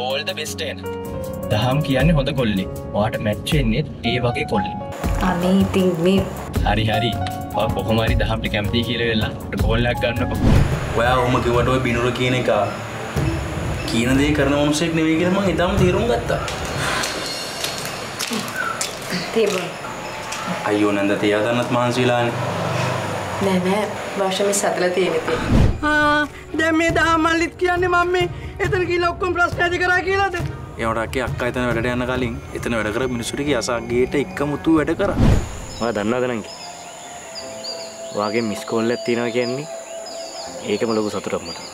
ඕල්ද බෙස්ටේන දහම් කියන්නේ හොඳ කොල්ලි වාට මැච්චෙන්නේ ඒ වගේ කොල්ලි අනේ ඉතින් මේ හරි හරි. කොහොමරි දහම්ට කැමති කියල වෙල්ලා කොල්ලක් ගන්නක. ඔයා ඔහම කිවට ඔය බිනුර කියන එක කියන දේ කරන මනුසෙක් නෙවේ කියලම ඉතාම තේරුම් ගත්තා. තිබ අයෝ නැන්ද තියාදන්නත් මහන්සීලාන නෑ. නෑ වර්ෂමි සතල තියෙනති දැ මේ දහමල්ලිත් කියන්නේ මම මේ එතන කියලා ඔක්කොම ප්‍රශ්න ඇති කරා කියලාද? එවටක්ගේ අක්කා එතන වැඩට යන්න කලින් එතන වැඩ කර මිනිසුටික අසාගේට එක්ක මුතු වැඩ කර. වා දන්නවදනගේ වගේ මිස්කෝල්ල ඇත්තිනවා කියන්නේ ඒකම ලොකු සතුරක්මට සැලෙනා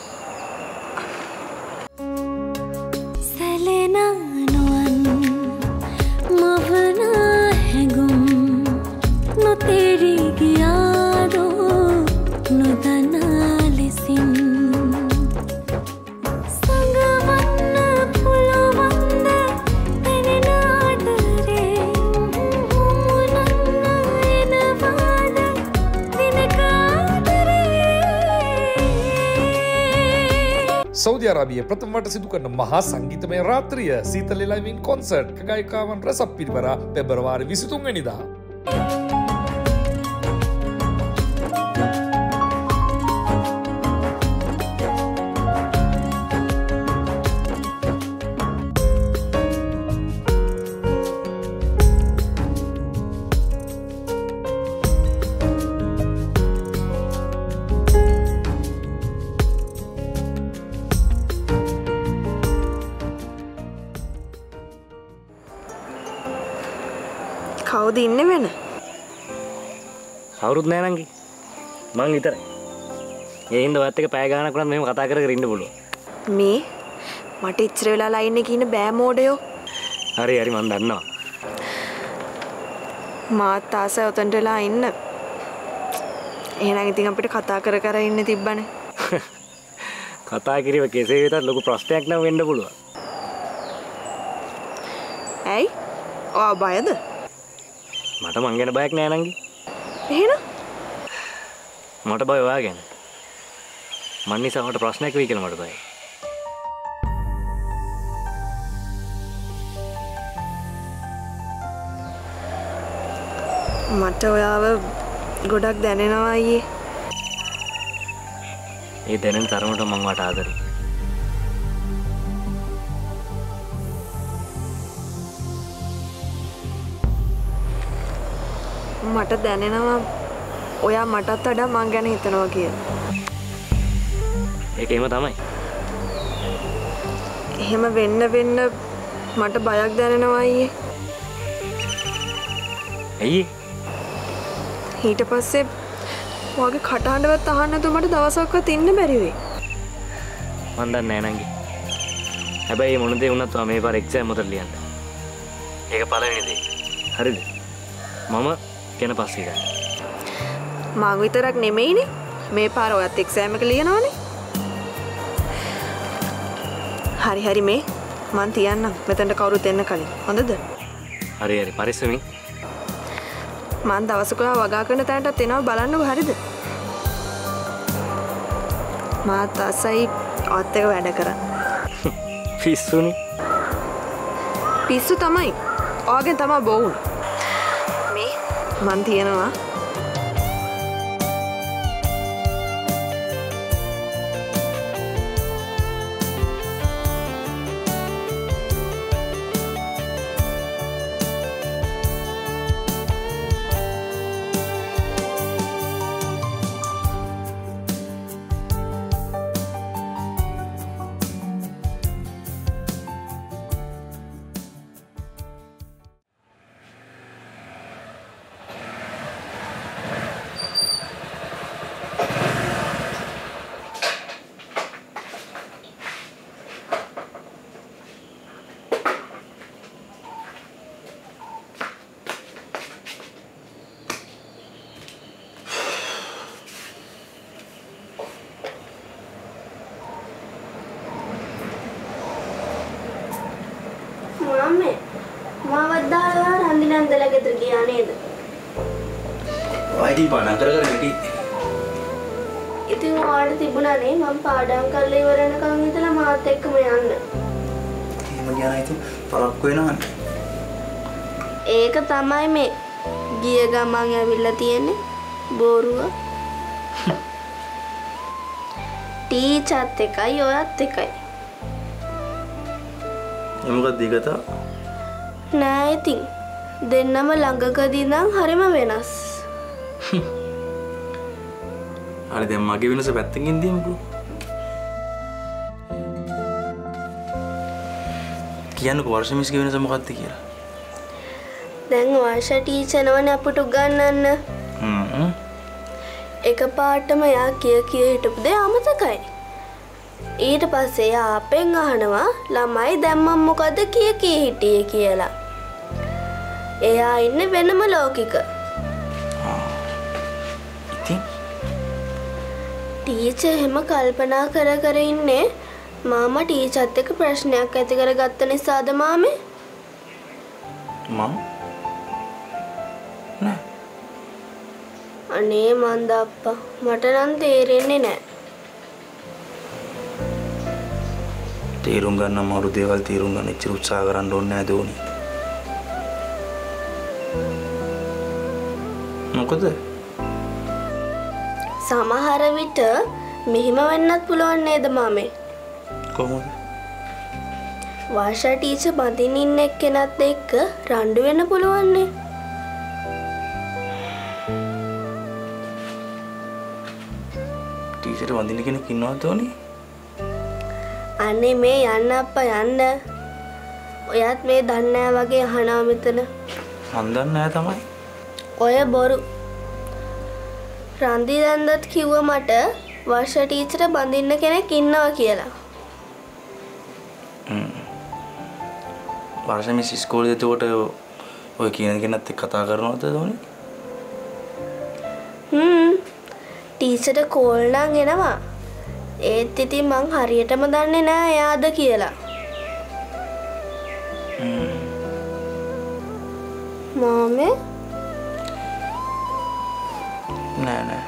සෞධ අරාබිය ප්‍රථමට සිදු කරන මහා සංගීතමය රාත්‍රිය සීතලෙලයිවින් කොන්සර්ට් ගයිකාවන් රැසක් පිරිවර පෙබරවාරි විසිතුන්ගනිදා. කවුද කවුරුත් නෑනගේ මං විතර ඒන්ද වත්තක පෑගානක් කරන්න මෙම කතා කර ඉන්න පුළුව මේ? මට ඉච්චර වෙලා ලයින්න කියන බෑමෝඩයෝ හරි හරි මන් දන්නවා. මාත් ආස ඔතන්ටලා ඉන්න. එහෙනම් ඉතින් අපිට කතා කර කර ඉන්න තිබ්බන. කතා කිරීම කෙසේ වෙතත් ලොකු ප්‍රශ්නයක් නම් වෙන්න පුළුව ඇයි? ඔයා බයද? මට මං ගැන බයක් නෑනගේ එහෙන මට බයවා ගැන මන් නිසාමට ප්‍රශ්නයක් වී කළ මට බයි මට ඔයාව ගොඩක් දැනෙනවා අයියේ. ඒ දැනෙන තරමට මං වට ආදරේ මට දැනෙනවා ඔයා මටත් වඩා මං ගැන හිතනවා කිය ඒක එම තමයි. එහෙම වෙන්න වෙන්න මට බයක් දැනෙනවා අයියේ. ඇයි? ඊට පස්සේ වගේ කටහඬවත් අහන්නතු මට දවසක්වත් ඉන්න බැරිවේ මන්දන්න නෑනගේ හැබැයි මොනදේ වුණත් මේ පර එක්ෂෑ මොතර ලියන්න? ඒක පලවෙනිදේ හරිද? මම ගැන පස්සේක මං විතරක් නෙමෙයිනේ. මේ පාර ඔයත් එක්සෑමක ලියනවානේ. හරි හරි මේ. මන් තියන්නම්. මෙතැන්ට කවුරුත් එන්න කලින්. හොඳද? හරි හරි. පරිස්සමින්. මන් දවසකයා වගා කරන තැනටත් එනවා. බලන්න හරිද? මාත් අසයි ඔත් එක වැඩ කරන්න පිස්සුනි. පිස්සු තමයි. ඕගෙන් තමා බොවුන්. මේ මන් තියෙනවා. ගියා නේද? වයිටි පණ කර කර හිටි. ඉතින් ඔයාලට තිබුණානේ මම පාඩම් කරලා ඉවර වෙනකන් ඉඳලා මාත් එක්කම යන්න. නැතු පරක්කු වෙනවන්න ඒක තමයි මේ ගිය ගමන් ඇවිල්ලා තියෙන්නේ බෝරුව. ටීචත් එකයි ඔයත් එකයි. එමකත් දිගතා නෑ ඉතින් දෙන්නම ළඟකදී නම් හරිම වෙනස්. හරි දැන් මගේ වෙනස පැත්තකින් දීමුකෝ කියන්නකෝ වර්ෂමිස්ගේ වෙනස මොකක්ද කියලා. දැන් වර්ෂ ටීචනවන අපට උගන්නන්න හ්ම්. එක පාටම එයා කිය කිය හිටපු දේ අමතකයි. ඊට පස්සේ එයා අපෙන් අහනවා ළමයි දැම්මම් මොකද කිය කිය හිටිය කියලා එයා ඉන්න වෙනම ලෝකික. ඉතින්? ටීච එහෙම කල්පනා කර කර ඉන්නේ මාම ටීචත් එක ප්‍රශ්නයක් ඇති කර ගත්ත නිසාද මාමේ? මම නෑ. අනේ මන්ද අප්පා මට නම් තේරෙන්නේ නෑ. තේරුම් ගන්න අමාරු දේවල් තේරුම් ගන්න එච්චර උත්සාහ කරන්න ඕනේ නෑ දෝනි මොකද? සමහර විට මෙහෙම වෙන්නත් පුළුවන් නේද මාමේ? කොහොමද? වාෂා ටීච බඳින් ඉන්න එක්කෙනත් එක්ක රණ්ඩු වෙන්න පුළුවන්නේ. ටීචර් වඳින්න කෙනෙක් ඉන්නවද දෝනි අනේ මේ යන්න අප්පා යන්න. ඔයත් මේ දන්නෑ වගේ අහනා මෙතන. මන් දන්නේ තමයි ඔය බොරු. රන්දි දන්දත් කිව්ව මට වර්ෂ ටීචර බඳින්න කෙනෙක් ඉන්නවා කියලා. වර්ෂ මිස් ඉස්කෝලේ එතකොට ඔය කියන කෙනත් එක්ක කතා කරනවද දෝනි හ්ම්. ටීචට කෝල් නම් එනවා. ඒත් ඉතින් මං හරියටම දන්නේ නෑ එයාද කියලා. මාමේ නෑ නෑ.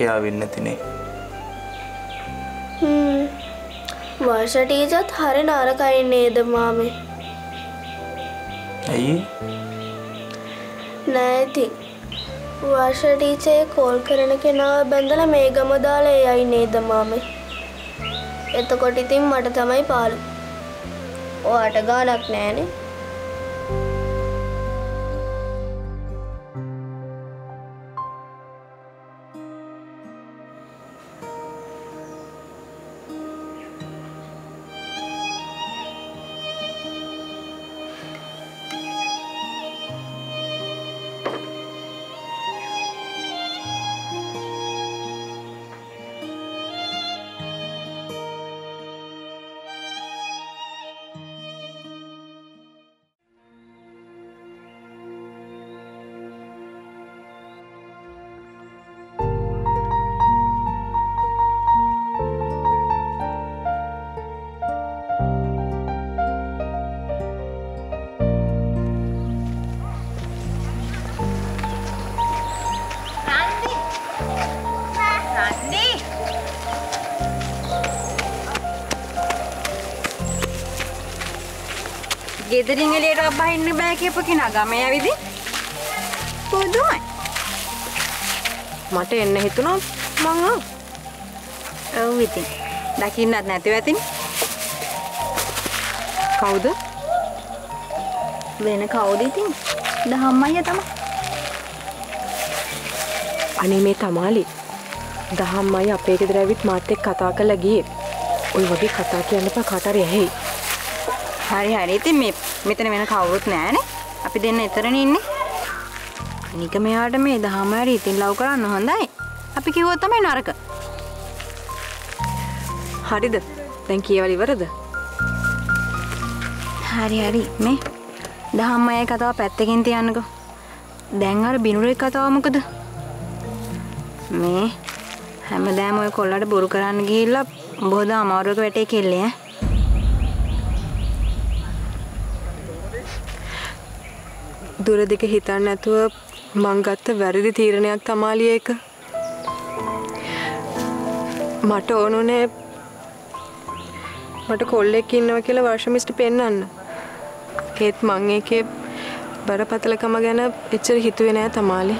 එයා වෙන්න තිනේ. හ්ම්. වර්ෂ ටීචත් හරි නරකයි නේද මාමේ? ඇයි? නෑ ඉතින්. වර්ෂ ටීචේ කෝල් කරන කෙනාව බැඳලා මේ ගම දාලා එයයි නේද මාමේ? එතකොට ඉතින් මට තමයි පාලු ඔයාට ගානක් නෑනේ ගෙදරින් එළියට බහින්න බෑ කියපු කෙනා ගමේ ඇවිදි පොදුමයි මට එන්න හිතුණා මං ආ. ඔව් ඉතින් දකින්නත් නැතිව ඇතින් කවුද? වෙන කවුද ඉතින් දහම්මయ్య තමයි අනේ මේ තමාලි. දහම්මයි අපේ ගෙදර ඇවිත් මාත් එක්ක කතා කරලා ගියේ. ඔය වගේ කතා කියන්න එපා කාට හරි ඇහි. හරි හරි ඉතින් මේ මෙතන වෙන කවුරුත් නෑනේ අපි දෙන්න එතරනේ ඉන්නේ. අනික මෙයාට මේ දහම්මයට ඉතින් ලව් කරන්න හොඳයි. අපි කිව්වොත් තමයි නරක. හරිද? දැන් කියවල ඉවරද? හරි හරි. මේ දහම්මය කතාව පැත්තකින් තියන්නකෝ. දැන් අර බිනුරේ කතාව මොකද? මේ හැමදාම ඔය කොල්ලට බොරු කරන්න ගිහිල්ලා බොහොද අමාරුවක වැටේ කෙල්ලේ ඈ. දුර දෙක හිතන්න නැතුව මං ගත්ත වැරදි තීරණයක් තමාලි ඒක. මට ඕනුනේ මට කොල්ලෙක් ඉන්නවා කියලා වර්ෂමිස්ට පෙන්වන්න. ඒත් මං ඒකේ බරපතලකම ගැන එච්චර හිතුවේ නෑ තමාලි.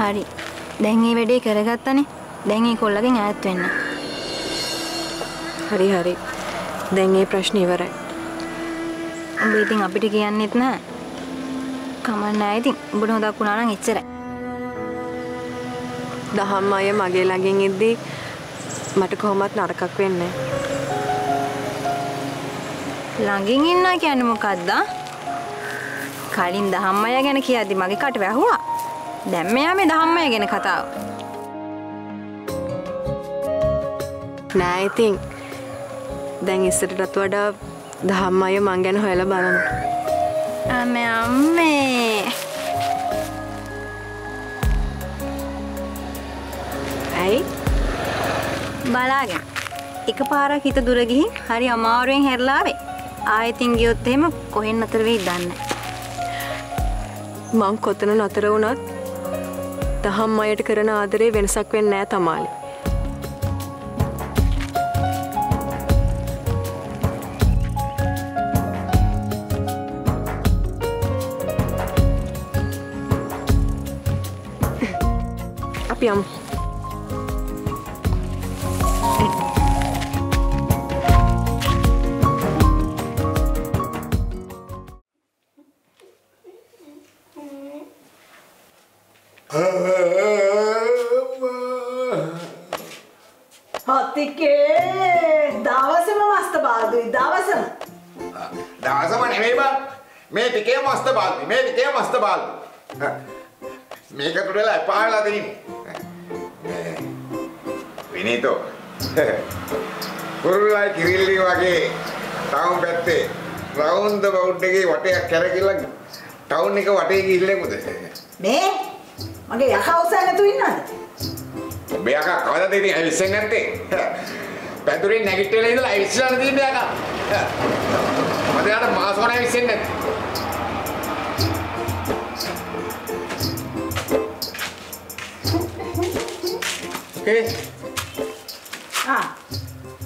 හරි. දැන් මේ වැඩේ කරගත්තනේ. දැන් ඒ කොල්ලගෙන් ඈත් වෙන්න. හරි හරි. දැන් ඒ ප්‍රශ්නේ ඉවරයි. උඹ ඉතින් අපිට කියන්නෙත් නෑ. කමක් නෑ ඉතින්. උඹට හොදක් වුණා නම් එච්චරයි. දහම් අය මගේ ළඟින් ඉද්දී මට කොහොමත් නරකක් වෙන්නේ ළඟින් ඉන්නවා කියන්නේ මොකද්ද? කලින් දහම්මය ගැන කියද්දි මගේ කට වැහුවා. දැන් මෙයා මේ දහම්මය ගැන කතාව. නෑ ඉතින් දැන් ඉස්සරටත් වඩා දහම් අය මං ගැන හොයලා බලන්න. අම්මේ අම්මේ. ඇයි? බලාගෙන. එකපාරක් හිත දුර ගිහින් හරි අමාරුවෙන් හැරලා ආවේ. ආයෙතින් ගියොත් එහෙම කොහෙන් නතර වෙයිද දන්නේ නැහැ. මං කොතන නතර වුණත් දහම් අයට කරන ආදරේ වෙනසක් වෙන්නේ නෑ තමාලි. අපි යමු. හතිකේ! දවසම මස්ත බාදුයි දවසම. දවසම නෙමෙයි බං මේ ටිකේ මස්ත බාල්දි මේ ටිකේ මස්ත බාල්දි මේක තුඩලා එපා වෙලා තියෙන්නේ විනීතෝ කුරුල්ලයි කිරිල්ලි වගේ ටවුන් පැත්තේ රවුන්ඩ් ද බවුඩ් එකේ වටයක් කැරකිලා ටවුන් එක වටේ ගිහිල්ලෙමුද මේ? මගේ යකා උසයි නැතු ඉන්නවද? ඔබ යකා කවදාද ඉතින් ඇවිස්සෙන්නේ නැත්තේ? පැදුරේ නැගිටලා ඉඳලා ඇවිස්සලා තියෙන්නේ යකා. මට යාට මාසෝන ඇවිස්සෙන්නේ නැත්තේ. Okay.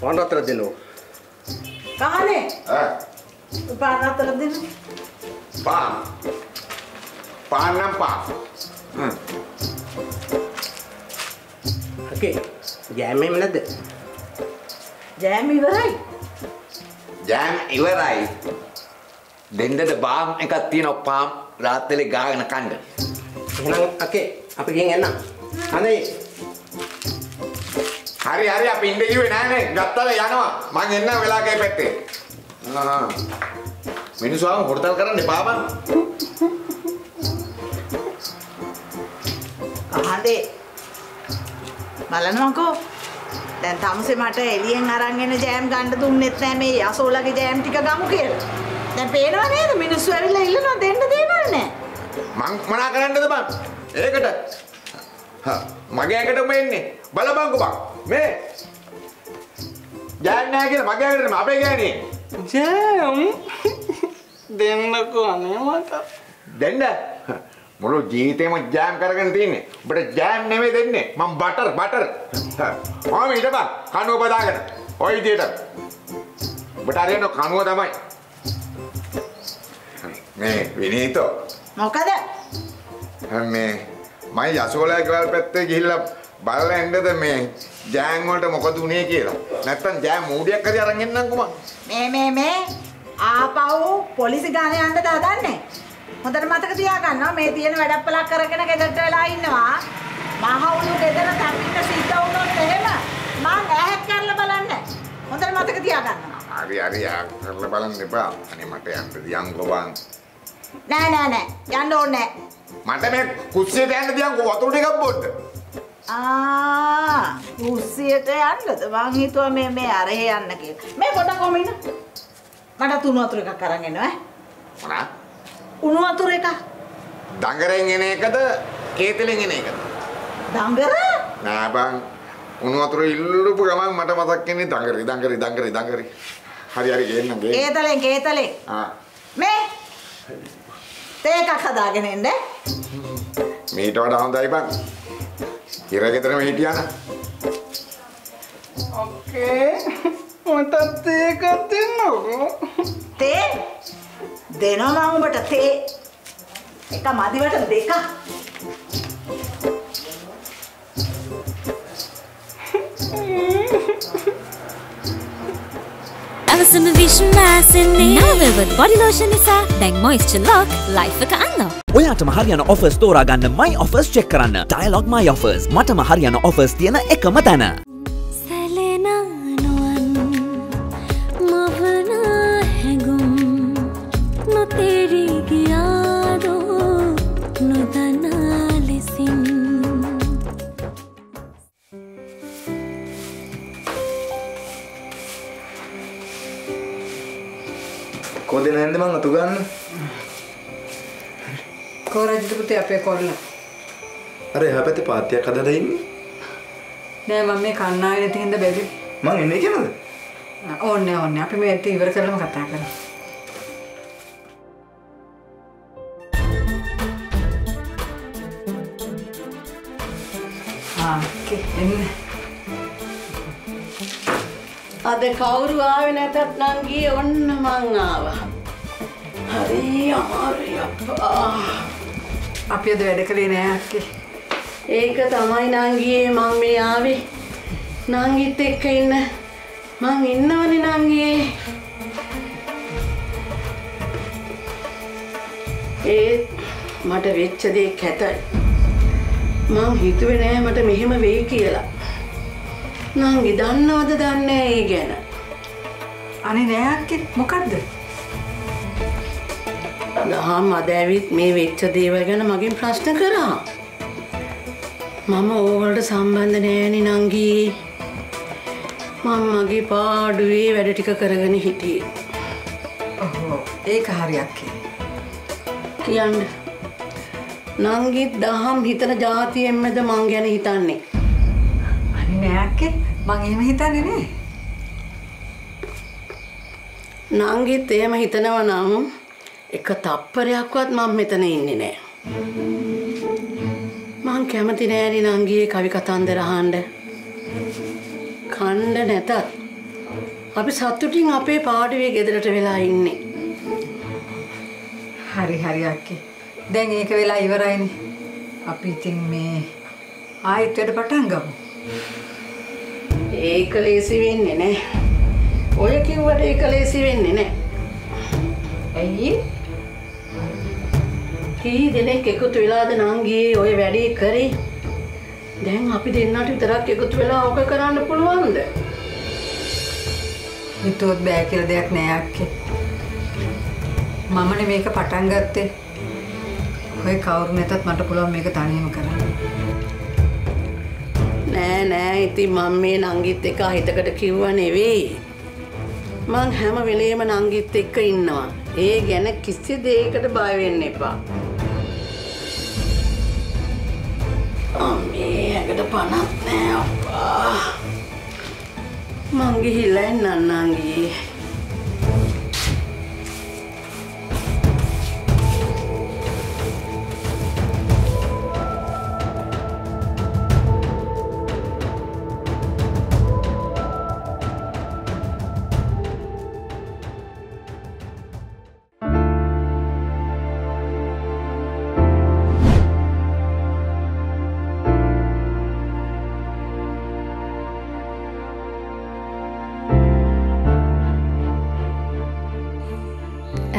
ආ පාන් රත්තර දෙන්නෝ. කහනේ ආ පාන අතර දෙන්න. පාන්. පාන් නම් පාන්. හ්ම්. Okay. ජෑම් එහෙම නැද්ද? ජෑම් ඉවරයි. ජෑම් ඉවරයි. දෙන්නද බාම් එකක් තියෙනවා පාම් රාත්‍රියේ ගාගෙන කන්න. එහෙනම් okay අපි ගෙන් එන්නම්. අනේ හරි හරි අපි ඉන්න කිව්වේ නෑනේ ගත්තල යනවා. මං එන්නම් වෙලාවකේ පැත්තේ. ආ. මිනිස්සු ආවම හොරතල් කරන්න එපා බං කහඳේ බලනවකෝ. දැන් තමසේ මට එළියෙන් අරන් එන ජෑම් ගන්න දුන්නෙත් නෑ මේ යසෝලගේ ජෑම් ටික ගමු කියලා. දැන් පේනව නේද? මිනිස්සු ඇවිල්ලා ඉල්ලනවා දෙන්න දේවල් නෑ. මං මොනා කරන්නද බං ඒකට මගේ ඇඟටම එන්නේ. බලපංකෝ බං. මේ ජෑම් නෑ කියලා මගේ ඇඟටම අපේ ගෑණියේ ජෑම්. දෙන්නකෝ අනේ මට. දෙන්න. මුළු ජීවිතේම ජෑම් කරගෙන තියන්නේ ඔබට ජෑම් නෙමෙයි දෙන්නේ. මම බටර් බටර්. මම හිටපන් කනුව බදාගෙන. ওই විදියට ඔබට හරියන කනුව තමයි. මේ විනීතෝ. මොකද? මේ මම යසෝලා ගෙවල් පැත්තේ ගිහිල්ලා බලලා එන්නද මේ ජෑම් වලට මොකද උනේ කියලා නැත්තම් ජෑම් මූඩියක් හරි අරන් එන්නම්කෝ මං මේ මේ මේ ආපහු පොලිසි ගානේ යන්න දාදන්නේ. හොඳට මතක තියාගන්නවා මේ තියෙන වැඩපලක් කරගෙන ගෙදරට වෙලා ඉන්නවා. මහවුණු ගෙදර තපින්න සිද්ධ වුණොත් එහෙම මං ඇහැක් කරලා බලන්නේ. හොඳට මතක තියාගන්නවා. හරි හරි ආ කරලා බලන්න එපා අනේ මට යන්න දියන්කෝ බං නෑ නෑ නෑ යන්න ඕනේ නෑ. මට මේ කුස්සියට යන්න දියන්කෝ වතුර ටිකක් බොන්න. ආ කුස්සියට යන්නද? මං හිතුවා මේ මේ අරහේ යන්න කියලා. මේ පොඩක් කොහම ඉන්න. මට තුණු වතුර එකක් අරන් එන්න ඈ. මොනා? උණු වතුර එකක්. දඟරෙන් එන එකද කේතලෙන් එන එකද? දඟර? නෑ බං. උණු වතුර ඉල්ලපු ගමන් මට මතක් වෙන්නේ දඟරි දඟරි දඟරි දඟරි. හරි හරි ගේන්න ගේ කේතලෙන් කේතලෙන්. ආ. මේ තේ එකක් හදාගෙන එන්න. මීට වඩා හොඳයි බං හිර ගෙදරම හිටියා නම්. ඕකේ මටත් ඒකත් දෙන්නකෝ. තේ? දෙනවා මම උඹට තේ. එක මදිවට දෙක ඇවසම විශ්වාසන්නේ නවවද බොඩි ලෝෂන් නිසා දැන් මොයිස්චර් ලොක් ලයිෆ් එක අන්ලොක් ඔයාටම හරියන ඔෆර්ස් තෝරාගන්න මයි ඔෆර්ස් චෙක් කරන්න. ඩයලොග් මයි ඔෆර්ස් මටම හරියන ඔෆර්ස් තියෙන එකම තැන කෝදෙ නැන්ද මං අතු ගන්න කෝරජිත පුතේ අපේ කොල්ලා. අර එහා පැත්තේ පාත්තියක් හදලා ඉන්නේ නෑ මම මේ කන්නාගෙන හින්දා බැරි. මං එන්නේ කියනද ඕන්නේ ඕන්නේ අපි මේක ඉවර කරලම කතා කරමු. එන්න. අද කවුරු ආවේ නැතත් නංගී ඔන්න මං ආවා. හරි අමාරුයි අප්පා. අපි අද වැඩ කළේ නෑ අක්කේ. ඒක තමයි නංගියේ මං මේ ආවේ. නංගිත් එක්ක ඉන්න මං ඉන්නවනේ නංගියේ. ඒත් මට වෙච්ච දේ කැතයි. මං හිතුවේ නෑ මට මෙහෙම වෙයි කියලා. නංගි දන්නවද දන්නේ ඒ ගැන? අනේ නෑ අක්කේ මොකද්ද? දහම් අද ඇවිත් මේ වෙච්ච දේවල් ගැන මගෙන් ප්‍රශ්න කරා. මම ඕවලට සම්බන්ධ නෑනි නංගී. මම මගේ පාඩුවේ වැඩ ටික කරගෙන හිටියේ. ඔහෝ ඒක හරි අක්කේ. කියන්න. නංගිත් දහම් හිතන જાතියෙන්මද මං ගැන හිතන්නේ. අනේ නෑ අක්කේ මං එහෙම හිතන්නේ නෑ. නංගිත් එහෙම හිතනවා නම් එක තප්පරයක්වත් මම මෙතන ඉන්නේ නෑ. මං කැමති නෑනි නංගියේ කවි කතන්දර අහන්න. කණ්ඩ නැතත් අපි සතුටින් අපේ පාඩුවේ ගෙදරට වෙලා ඉන්නේ. හරි හරි අක්කේ. දැන් ඒක වෙලා ඉවරයිනේ. අපි ඉතින් මේ ආයෙත් වැඩ පටන් ගමු. ඒක ලේසි වෙන්නේ නෑ. ඔය කිව්වට ඒක ලේසි වෙන්නේ නෑ. ඇයි? කී දෙනෙක් එකතු වෙලාද නංගියේ ඔය වැඩේ කරේ? දැන් අපි දෙන්නට විතරක් එකතු වෙලා ඕක කරන්න පුළුවන්ද? හිතුවොත් බෑ කියලා දෙයක් නෑ අක්කේ. මමනේ මේක පටන් ගත්තේ. ඔය කවුරු නැතත් මට පුළුවන් මේක තනියම කරන්න. නෑ නෑ ඉතින් මම මේ නංගිත් එක හිතකට කිව්ව නෙවෙයි. මං හැම වෙලේම නංගිත් එක්ක ඉන්නවා. ඒ ගැන කිසි දෙයකට බය වෙන්න එපා. අම්මේ ඇඟට පණක් නෑ අප්පා. මං ගිහිල්ලා එන්නම් නංගී.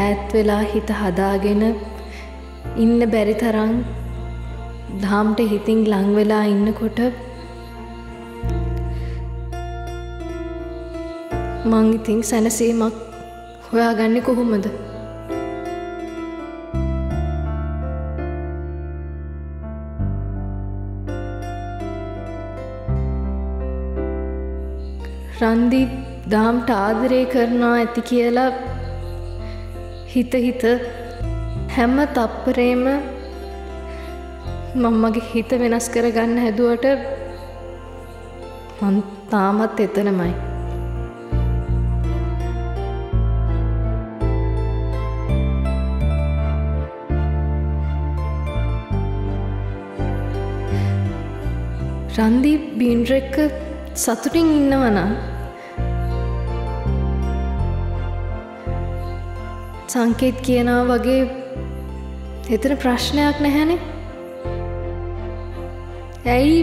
ඈත් වෙලා හිත හදාගෙන ඉන්න බැරි තරම් දහම්ට හිතින් ලං වෙලා ඉන්නකොට මං ඉතින් සැනසීමක් හොයාගන්නේ කොහොමද? රන්දි දාම්ට ආදරය කරනවා ඇති කියලා හිත හිත හැම තප්පරේම මම මගේ හිත වෙනස් කරගන්න හැදුවට මං තාමත් එතනමයි. රන්දි බීන්ඩ්‍ර එක්ක සතුටින් ඉන්නවනම් සංකේත් කියනවා වගේ එතන ප්‍රශ්නයක් නැහැනේ. ඇයි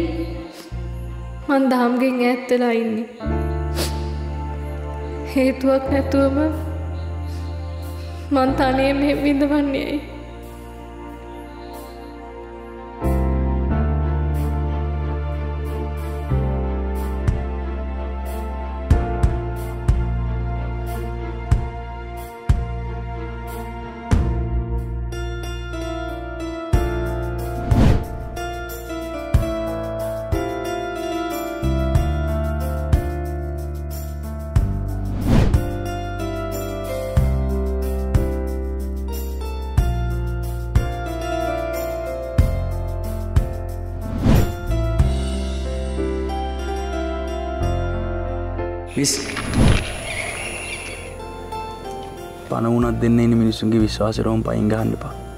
මන් දහම්ගෙන් ඈත් වෙලා ඉන්නේ? හේතුවක් නැතුවම මන් තනය මෙ විඳවන්නේ ඇයි? විස් පණ වුණත් දෙන්න එන මිනිස්සුන්ගේ විශ්වාසරෝම් පයින් ගහන්න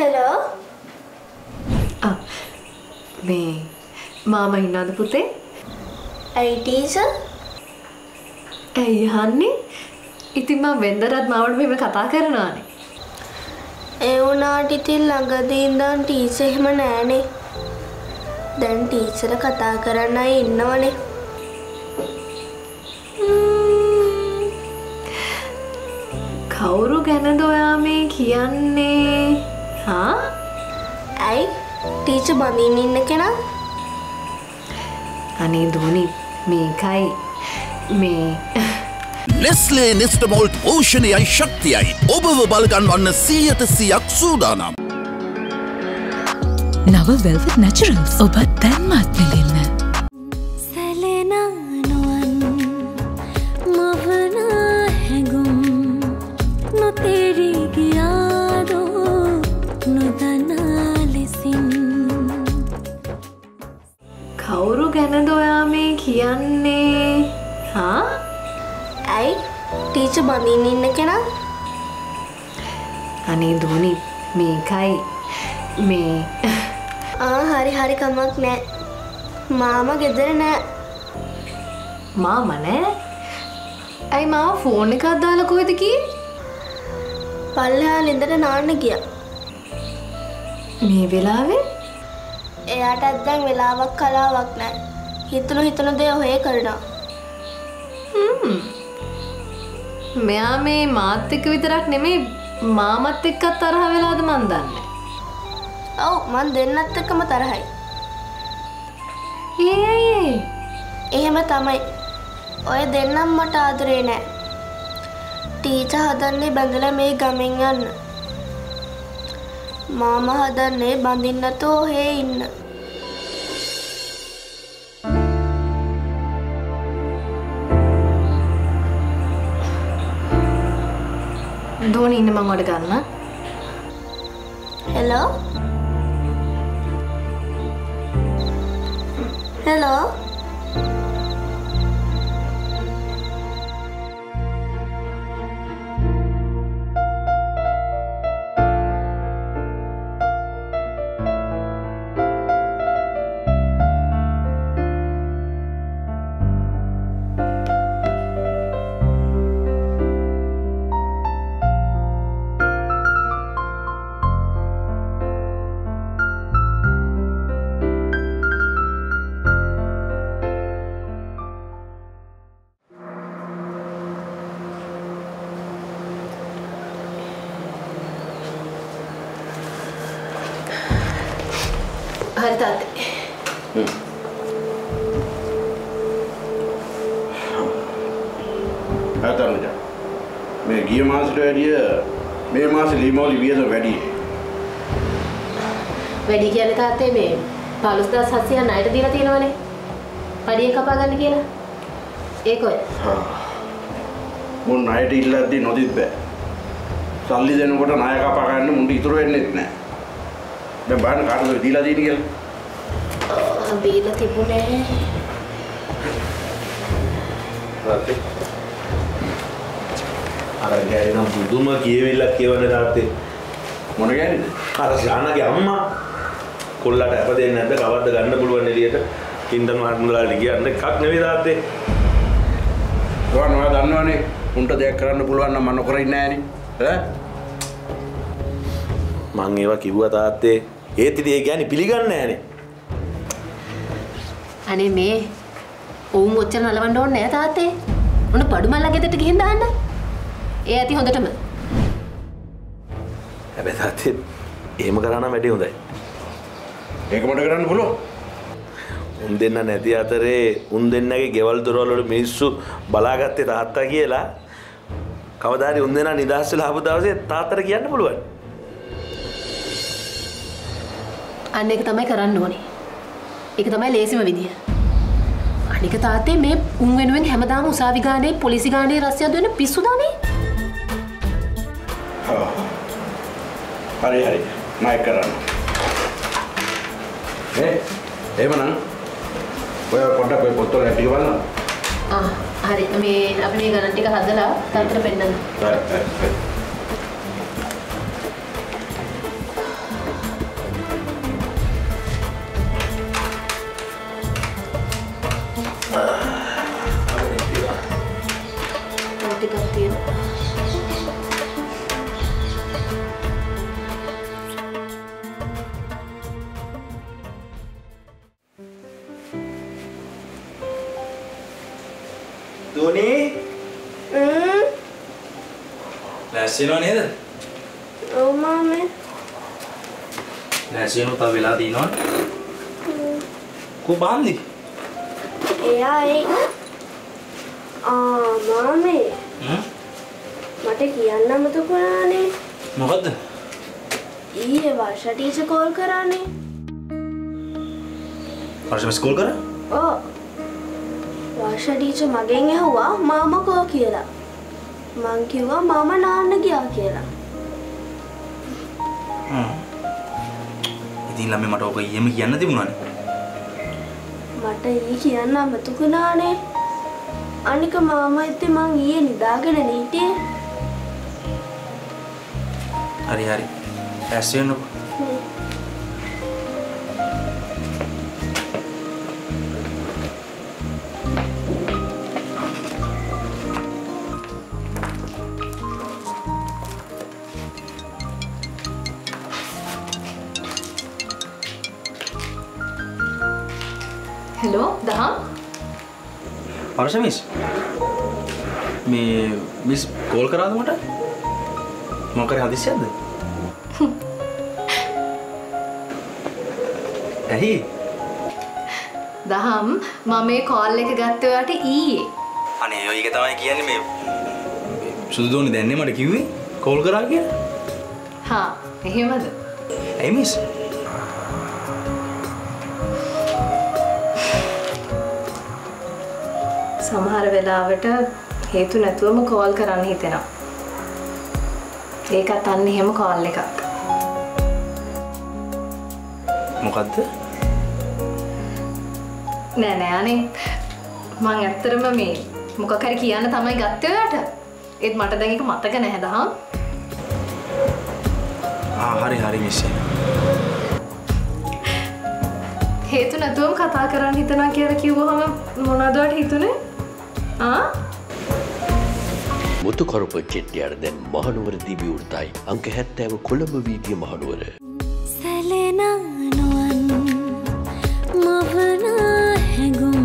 හෙලෝ මේ මාම ඉන්නද පුතේ? ඇයි ටීච ඇයි හන්නේ ඉතින් මම වෙන්දරත් මවට මෙම කතා කරනවානේ. ඒ වුණාට ඉතින් ළඟදී ඉඳන් ටීචර් එහෙම නෑනේ. දැන් ටීචර කතා කරන්න අය ඉන්නවනේ. කවුරු ගැනද ඔයා මේ කියන්නේ හා ඇයි ටීචර් බඳින්න ඉන්න කෙනා? අනේ දෝනි මේකයි මේ නෙස්ලේ නෙස්ටමෝල්ට් පෝෂණයයි ශක්තියයි ඔබව බලගන්වන්න සීයට සියක් සූදානම්. නව වෙල්වෙට් නැචරල්ස් ඔබත් දැන්මත් පිළින්න. බඳින්න ඉන්න කෙනා? අනේ දෝනි මේකයි මේ ආ හරි හරි කමක් නෑ. මාමා ගෙදර නෑ. මාම නෑ ඇයි මාව ෆෝන් එකක් දාලා කොහෙද ගියේ පල්ලෙහා ළිඳට නාන්න ගියා. මේ වෙලාවේ එයාටත් දැන් වෙලාවක් කලාවක් නෑ. හිතුණු හිතුණු දේ ඔහේ කරනවා. මෙයා මේ මාත් එක්ක විතරක් නෙමෙයි මාමත් එක්කත් තරහ වෙලාද මන් දන්නේ ඔව් මන් දෙන්නත් එක්කම තරහයි. ඒ එහෙම තමයි. ඔය දෙන්නම් මට ආදරේ නෑ. ටීචර් හදන්නේ බැඳලා මේ ගමෙන් යන්න. මාමා හදන්නේ බඳින්න නැතුව ඔහේ ඉන්න. දෝනි ඉන්න මං ඔඩ ගන්න හෙලෝ ලිමෝලි වියද වැඩි. වැඩි කියන්නේ තාත්තේ මේ 15700 ණයට දීලා තියෙනවනේ. පඩිය කපා ගන්න කියලා. ඒක ඔය. මුන් ණයට ඉල්ලද්දි නොදිත් බෑ. සල්ලි දෙනකොට ණය කපා ගන්න මුන්ට ඉතුරු වෙන්නේ නැහැ. දැන් බලන්න කාටද දීලා තියෙන්නේ කියලා. දීලා තිබුණේ. තාත්තේ. අර ගෑණි නම් බුදුම කියවිල්ලක් කියවන්නේ තාත්තේ. මොන ගෑනිද? අර ශානගේ අම්මා කොල්ලට අප දෙන්නේ නැද්ද කවද්ද ගන්න පුළුවන් එළියට කින්දන් මහත්මුදලාට කියන්න එකක් නෙවෙයි තාත්තේ. ගොන් ඔයා දන්නවනේ උන්ට දෙයක් කරන්න පුළුවන් නම් මම නොකර ඉන්නේ නෑනේ. ඈ? මං ඒවා කිව්වා තාත්තේ. ඒත් ඉතින් ඒ කියන්නේ පිළිගන්නේ නෑනේ. අනේ මේ ඔවුන් ඔච්චර නලවන්න ඕනේ නෑ තාත්තේ. මොන බඩු මල්ලා ගෙදරට ගිහින් දාන්න. ඒ ඇති හොඳටම. හැබැයි තාත්තේ එහෙම කරා නම් වැඩි හොඳයි. ඒක මට කරන්න පුළුවන්. උන් දෙන්න නැති අතරේ උන් දෙන්නගේ ගෙවල් දොරවල් වල මිනිස්සු බලාගත්තේ තාත්තා කියලා කවදා හරි උන් දෙනා නිදහස් වෙලා ආපු දවසේ තාත්තට කියන්න පුළුවන්. අන්න ඒක තමයි කරන්න ඕනේ. ඒක තමයි ලේසිම විදිය. අනික තාත්තේ මේ උන් වෙනුවෙන් හැමදාම උසාවි ගානේ පොලිසි ගානේ රස්සියක් දෙන්න පිස්සුදානේ. හරි හරි. මම කරන්න. ඒ එහෙමනම් ඔය පොඩ්ඩක් ඔය පොත්වල ටික බලන්න. ආ හරි මේ අපි මේ ගණන් ටික හදලා තාත්තට පෙන්නන්න. හරි හරි ලෑස්තිනව නේද? ඔව් මාමේ ලෑස්තිනව තව වෙලා තියෙනවනේ. කො බාන්දි? එයා ඒ ආ මාමේ හ්ම් මට කියන්න අමතක වුණානේ මොකද්ද? ඊයේ වර්ෂ ටීචර් කෝල් කරානේ හර්ෂ ස්කෝල් කරා? ඔව් වර්ෂ ටීචර් මගෙන් ඇහුවා මාමා කෝ කියලා මං කිව්වා මාමා නාන්න ගියා කියලා හ්ම්. ඉතින් ළමයි මට ඔක ඊයේම කියන්න තිබුණානේ. මට ඊ කියන්න අමතක වුණානේ අනික මාමා ඉතින් මං ඊයේ නිදාගෙන හිටියේ හරි හරි. ඇස් වෙන්නකො. හර්ෂ මිස්. මේ මිස් කෝල් කරාද මට? මොකක් හරි හදිස්සියක්ද? ඇහි දහම් මම මේ කෝල් එක ගත්ත ඔයාට ඊයේ අනේ ඔය එක තමයි කියන්නේ මේ සුදුදෝනි දැන්නේ මට කිව්වේ කෝල් කරා කියලා. හා එහෙමද ඇයි මිස්? සමහර වෙලාවට හේතු නැතුවම කෝල් කරන්න හිතෙනවා. ඒකත් අන්න එහෙම කෝල් එකක්. මොකද්ද? නෑ නෑ අනේ. මං ඇත්තරම මේ මොකක් හරි කියන්න තමයි ගත්තේ ඔයාට. ඒත් මට දැන් ඒක මතක නැහැ දහම් ආ හරි හරි මිස්. හේතු නැතුවම කතා කරන්න හිතනවා කියලා කිව්වහම මොනවද හිතුනේ ආ මුතු කොරප චෙට්ටියට දැන් මහනුවර දිවිවෘතයි අංක හැත්තෑව කොළඹ වීදිය මහනුවර. සැලෙනනුවන් මවනා හැඟුම්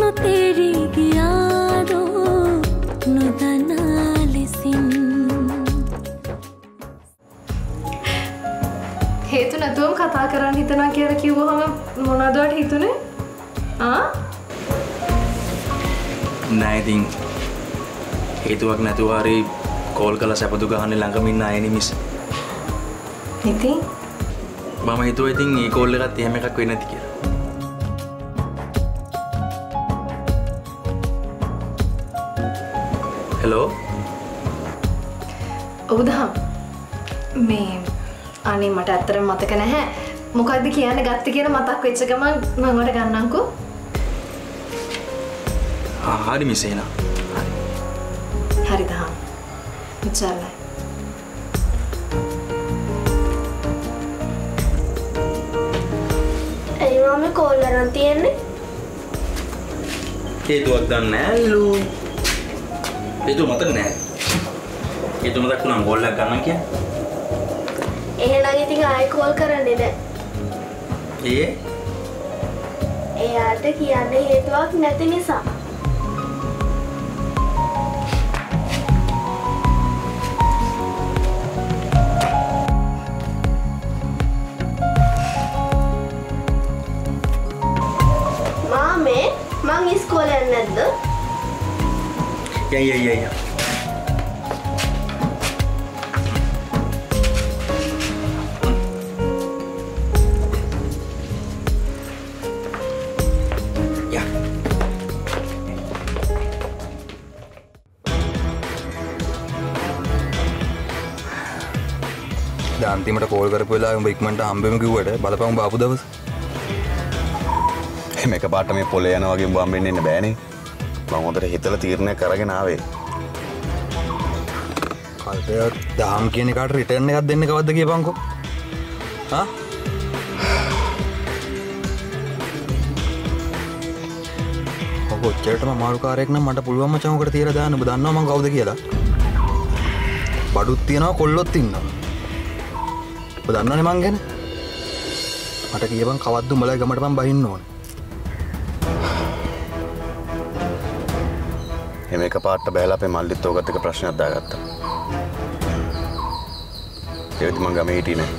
නොතෙරී ගියාදෝ නොදනා ලෙසින් හේතු නැතුවම කතා කරන්න හිතනවා කියලා කිව්වහම මොනවද ඔයාට හිතුනේ ආ නෑ ඉතින්. හේතුවක් නැතුවාරි කෝල් කළ සැපදු ගහන්න ළඟමින්න අයනි මිස් ඉතින්? මම හිතුව ඉතින් ඒ කෝල්ල එකත් එහෙම එකක් වෙන්න ඇති කියලා. හෙලෝ ඔව් දහම් මේ අනේ මට ඇත්තටම මතක නැහැ. මොකක්ද කියන්න ගත්ත කියන මතක් වෙච්ච ගමන් මම ඔයාලට ගන්නම්කෝ හරි මිසේනා හරි දහම් ඉච්චල්ලයි ඇයි මම කෝල් අරන් තියෙන්නේ? හේතුවක් දන්න ඇල්ලු හේතු මතක නෑ හේතු මතක් වුණම් ගොල්ලක් ගන්න කිය එහෙනම් ඉතින් ආයෙ කෝල් කරන්නේ නෑ ඒ? එයාට කියන්න හේතුවක් නැති නිසා යයි යයි යයි අන්තිමට කෝල් කරපු වෙලා උඹ ඉක්මනට හම්බෙමු කිව්වට බලපන් බාපු දවස්. එහෙම එක පාට මේ පොලේ යන වගේ උඹ හම්බෙන්න ඉන්න බෑනේ. මම හොඳට හිතලා තීරණයක් කරගෙන ආවේ. කල්පය දහම් කියන එකට රිටර්න් එකක් දෙන්න කවද්ද කියපන්කෝ? හා ඔබ ඔච්චරටම අමාරුකාරයෙක් නම් මට පුළුවන් මචං ඔකට තියලා දාන්න. ඔබ දන්නවා මං කවුද කියලා? බඩුත් තියනවා කොල්ලොත් ඉන්නවා ඔබ දන්නවනේ මං ගැන? මට කියපන් කවද්ද උඹලා ගමට මං බහින්න ඕනේ. එහෙම එක පාට බැලලා අපේ මල්ලිත් ඕකත් එක ප්‍රශ්නයක් දාගත්තා. ඒවිත් මං ගමේ හිටියේ නෑ.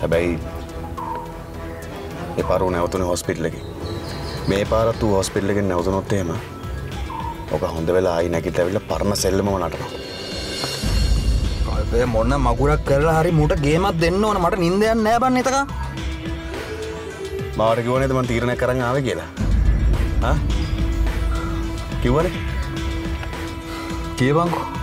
හැබැයි ඒ පාරු නැවතුනේ හොස්පිටල් එකේ. මේ පාරත් ඌ හොස්පිටල් එකෙන් නැවතුනොත් එහෙම ඔක හොඳ වෙලා ආයි නැගිටලා ඇවිල්ලා පරණ සෙල්ලමම නටනවා. කල්පය මොන්න මගුරක් කරලා හරි මුට ගේමත් දෙන්න ඕන. මට නින්දයන් නෑ බන්න එතක. මාට කිව්වනේද මං තීරණයක් කරන් ආවේ කියලා හා කිව්වනේ කියපන්කෝ කැලින්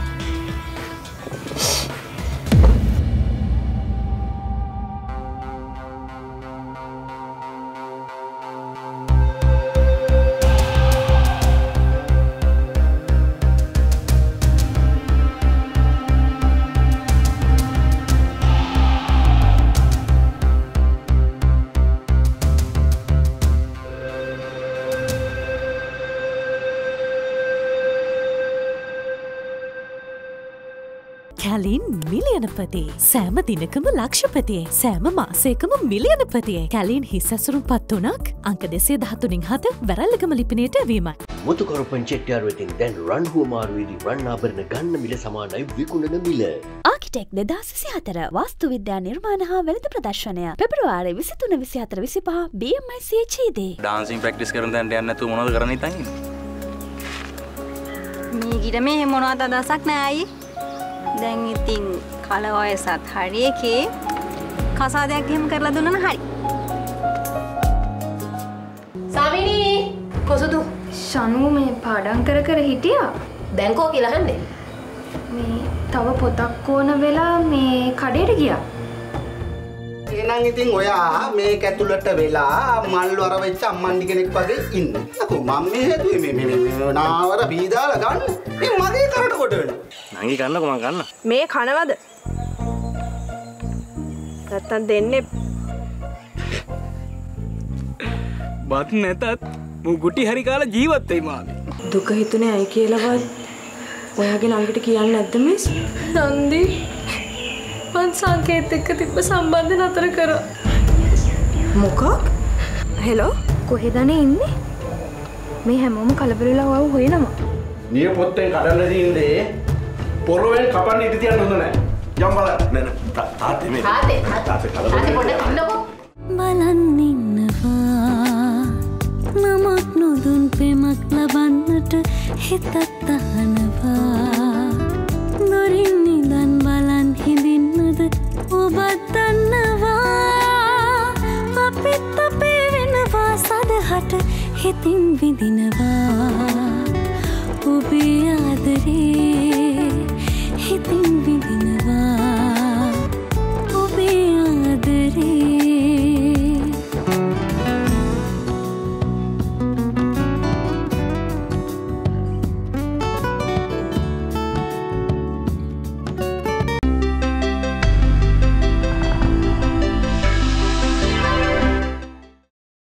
මිලියනපති සෑම දිනකම ලක්ෂපතියේ සෑම මාසයකම මිලියනපතියේ කැලින් හිස්සැසුරුම් පත් වනක් අංක දෙසේ දහතුනින් හත වැරල්ලගම ලිපිනයට ඇවීමයි. මුතුකරුපන් චෙට්ටියාර වෙතින් දැන් රන් හුවමාරුවේදී රන් ආභරණ ගන්න මිල සමානයි විකුණන මිල. ආකිටෙක් දෙදාසිසි හතර වාස්තු විද්‍යා නිර්මාණ හා වෙළඳ ප්‍රදර්ශනය පෙබරවාරය විසිතුන විසි අතර විසි පහ BMICචේදේ. ඩාන්සින් ප්‍රක්ටිස් කරන දැන්ට යන්නතු මොනද කරන තයි මීගිට මේ මොනවත් අදසක් නෑයි දැන් ඉතින් කලවයසත් හරි එකේ කසාදයක් එහෙම කරලා දුන්නන හරි. සමිනී! කොසුදු! ෂනු මේ පාඩම් කර කර හිටියා. දැන්කෝ කියලහන්නේ මේ තව පොතක් ඕන වෙලා මේ කඩේට ගියා. එහෙනම් ඉතින් ඔයා මේක ඇතුළට වෙලා මල්ලු අර වෙච්ච අම්මන්ඩි කෙනෙක් වගේ ඉන්න. අකෝ මම මේ හැදුවේ මේ මේ මේ නාවර බීදාලා ගන්න. මේ මගේ කරට කොට වෙනවා. නංගි කන්නකො මං කන්න මේ කනවද නැත්තම් දෙන්නේ බත් නැතත් මු ගුටි හරි කාලා ජීවත්වෙයි මාමි. දුක හිතුනේ ඇයි කියලාවත්? ඔයාගේ ළඟට කියන්නේ නැද්ද මිස් නන්දි මං සංකේත එක්ක තිබ්බ සම්බන්ධ නතර කරා. මොකක්? හෙලෝ කොහෙදනේ ඉන්නේ? මේ හැමෝම කලබලලා වව හොයනවා. නිය පොත්තෙන් කඩන්න දීන්දේ පොරොවෙන් කපන්න ඉටි තියන්න හොඳ නෑ යම් බලන්න තාත්තේ මේ තාත්තේ තාත්තේ. තාත්තේ පොඩ්ඩක් ඉන්නකෝ. බලන් ඉන්නවා. නමක් නොල මුදුන් පෙමක් ලබන්නට හිතත් අහනවා. නොරින් නිදන් බලන් හිඳින්නද ඔබත් දන්නවා අපිත් අපේ වෙනවා සදහට හිතින් විදිනවා ඔබේ ආදරේ හිතින් විදිනවා